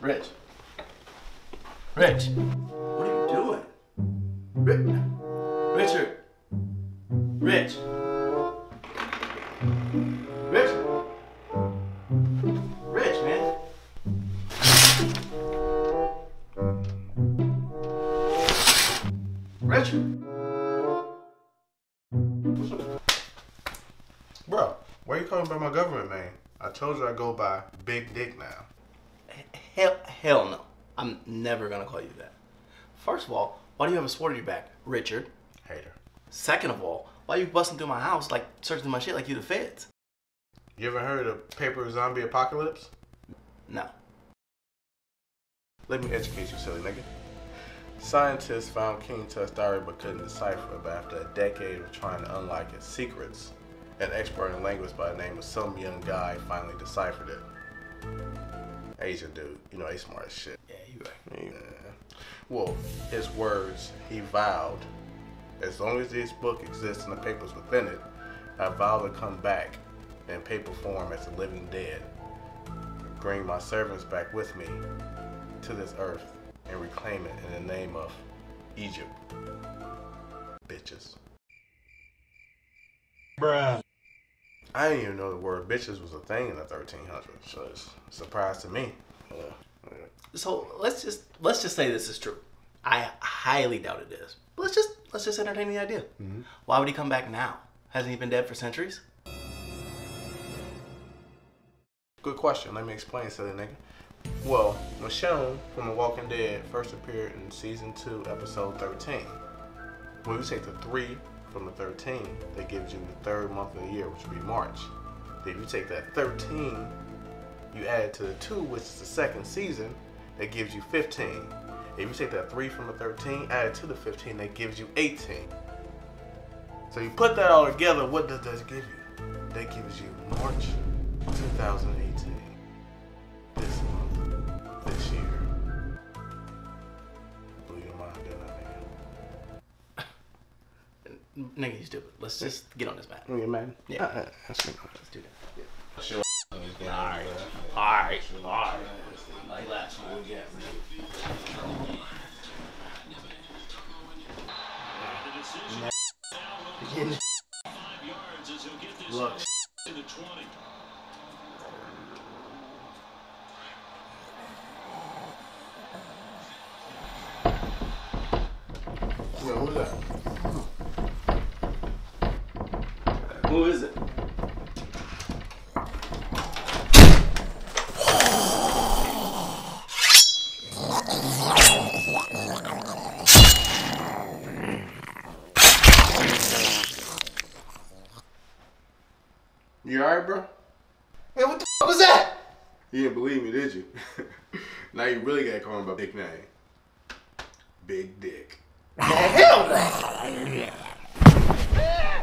Rich. Rich. What are you doing? Ri- Richard. Rich. Rich. Rich, man. Richard. Bro, why are you calling by my government name? I told you I go by Big Dick now. Hell, hell no. I'm never gonna call you that. First of all, why do you have a sword in your back, Richard? Hater. Second of all, why are you busting through my house like searching my shit like you the feds? You ever heard of paper zombie apocalypse? No. Let me educate you, silly nigga. Scientists found King Tut's diary but couldn't decipher it. But after a decade of trying to unlock its secrets, an expert in language by the name of some young guy finally deciphered it. Asian dude, you know, he's smart as shit. Yeah, you right. Yeah. Well, his words, he vowed, as long as this book exists and the papers within it, I vow to come back in paper form as a living dead, bring my servants back with me to this earth and reclaim it in the name of Egypt. Bitches. Bruh. I didn't even know the word bitches was a thing in the 1300s, so it's a surprise to me. Yeah. Yeah. So let's just let's just say this is true. I highly doubt it is. But let's just let's just entertain the idea. Mm-hmm. Why would he come back now? Hasn't he been dead for centuries? Good question. Let me explain, silly nigga. Well, Michonne from The Walking Dead first appeared in season 2, episode 13. When we take the 3 from the 13, that gives you the third month of the year, which would be March. Then if you take that 13, you add it to the 2, which is the second season, that gives you 15. If you take that 3 from the 13, add it to the 15, that gives you 18. So you put that all together, what does that give you? That gives you March 2018. Nigga? Nigga, you stupid. Let's just get on this mat. Blew your mind? Yeah. Uh, that's. Let's do that. Alright. Alright. Alright. Like last one. Look, Yo, who's that? You alright, bro? Man, what the fuck was that? You didn't believe me, did you? now you really gotta call him by big name. Big Dick. Hell